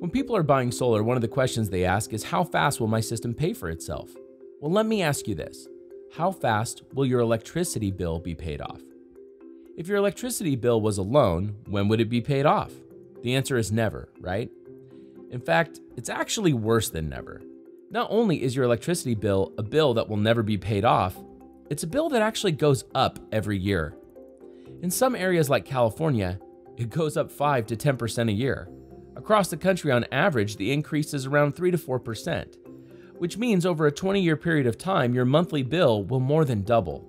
When people are buying solar, one of the questions they ask is how fast will my system pay for itself? Well, let me ask you this How fast will your electricity bill be paid off? If your electricity bill was a loan, when would it be paid off? The answer is never, right? In fact, it's actually worse than never. Not only is your electricity bill a bill that will never be paid off, it's a bill that actually goes up every year. In some areas like California, it goes up 5 to 10% a year. Across the country, on average, the increase is around 3 to 4%, which means over a 20 year period of time, your monthly bill will more than double.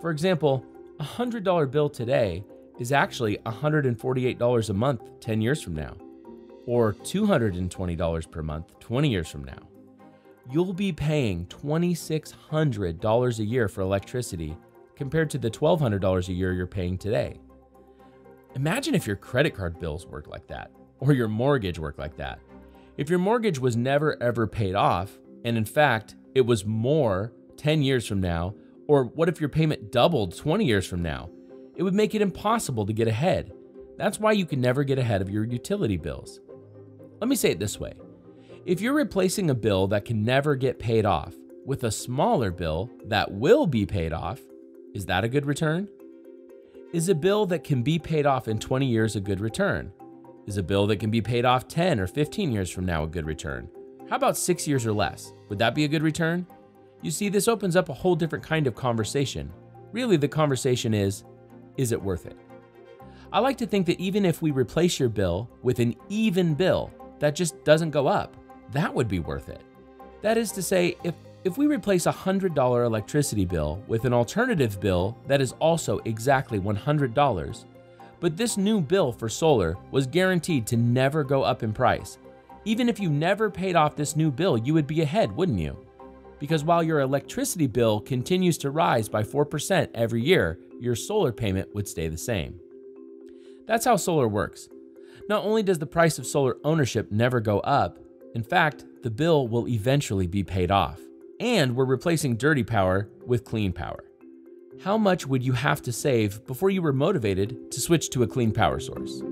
For example, a $100 bill today is actually $148 a month 10 years from now, or $220 per month 20 years from now. You'll be paying $2,600 a year for electricity compared to the $1,200 a year you're paying today. Imagine if your credit card bills worked like that, or your mortgage work like that. If your mortgage was never ever paid off, and in fact, it was more 10 years from now, or what if your payment doubled 20 years from now? It would make it impossible to get ahead. That's why you can never get ahead of your utility bills. Let me say it this way if you're replacing a bill that can never get paid off with a smaller bill that will be paid off, is that a good return? Is a bill that can be paid off in 20 years a good return? Is a bill that can be paid off 10 or 15 years from now a good return? How about six years or less? Would that be a good return? You see, this opens up a whole different kind of conversation. Really, the conversation is is it worth it? I like to think that even if we replace your bill with an even bill that just doesn't go up, that would be worth it. That is to say, if if we replace a $100 electricity bill with an alternative bill that is also exactly $100, but this new bill for solar was guaranteed to never go up in price, even if you never paid off this new bill, you would be ahead, wouldn't you? Because while your electricity bill continues to rise by 4% every year, your solar payment would stay the same. That's how solar works. Not only does the price of solar ownership never go up, in fact, the bill will eventually be paid off and we're replacing dirty power with clean power. How much would you have to save before you were motivated to switch to a clean power source?